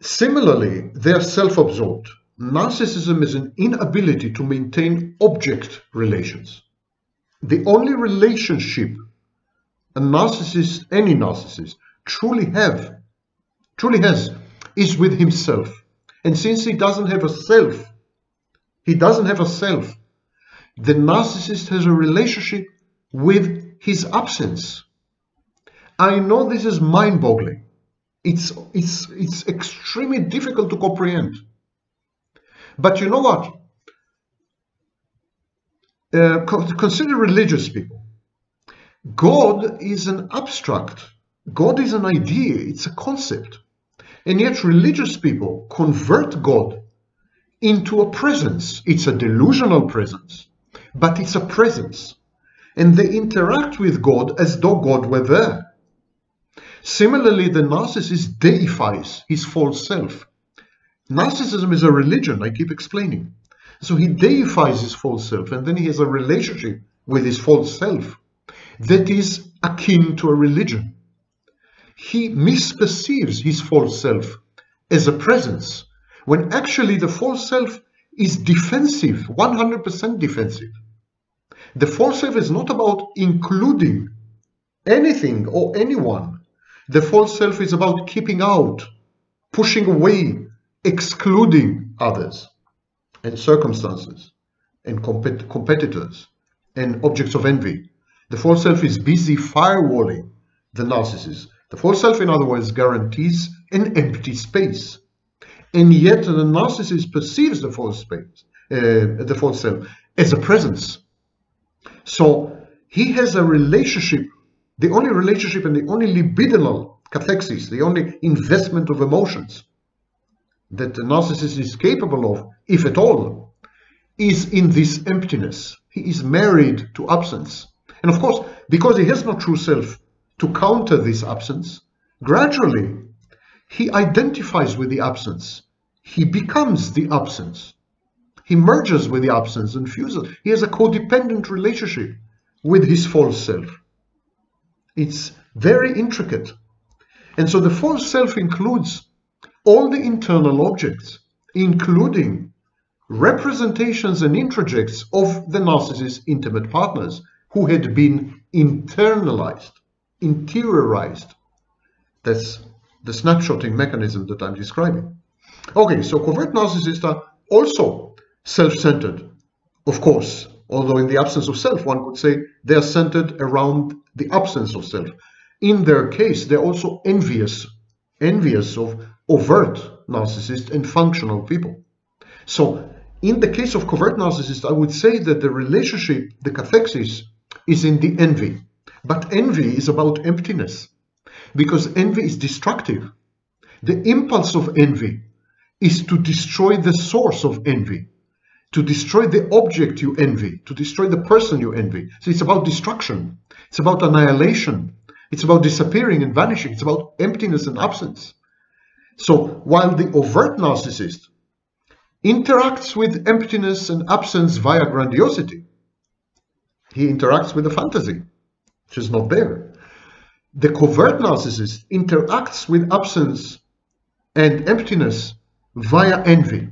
Similarly, they are self-absorbed. Narcissism is an inability to maintain object relations. The only relationship a narcissist, any narcissist, truly have, truly has, is with himself. And since he doesn't have a self, he doesn't have a self, the narcissist has a relationship with his absence. I know this is mind-boggling. It's, it's, it's extremely difficult to comprehend. But you know what? Uh, consider religious people. God is an abstract. God is an idea. It's a concept. And yet religious people convert God into a presence. It's a delusional presence, but it's a presence. And they interact with God as though God were there. Similarly, the narcissist deifies his false self. Narcissism is a religion, I keep explaining. So he deifies his false self and then he has a relationship with his false self that is akin to a religion. He misperceives his false self as a presence when actually the false self is defensive, 100% defensive. The false self is not about including anything or anyone. The false self is about keeping out, pushing away, excluding others and circumstances and compet competitors and objects of envy. The false self is busy firewalling the narcissist. The false self, in other words, guarantees an empty space. And yet the narcissist perceives the false space, uh, the false self, as a presence. So he has a relationship, the only relationship and the only libidinal cathexis, the only investment of emotions that the narcissist is capable of, if at all, is in this emptiness. He is married to absence. And of course, because he has no true self to counter this absence, gradually he identifies with the absence. He becomes the absence. He merges with the absence and fuses. He has a codependent relationship with his false self. It's very intricate. And so the false self includes all the internal objects, including representations and introjects of the narcissist's intimate partners who had been internalized, interiorized. That's the snapshotting mechanism that I'm describing. Okay, so covert narcissists are also self-centered, of course, although in the absence of self, one could say they are centered around the absence of self. In their case, they're also envious, envious of overt narcissists and functional people. So in the case of covert narcissists, I would say that the relationship, the cathexis, is in the envy. But envy is about emptiness because envy is destructive. The impulse of envy is to destroy the source of envy, to destroy the object you envy, to destroy the person you envy. So it's about destruction. It's about annihilation. It's about disappearing and vanishing. It's about emptiness and absence. So while the overt narcissist interacts with emptiness and absence via grandiosity, he interacts with a fantasy, which is not there. The covert narcissist interacts with absence and emptiness via envy.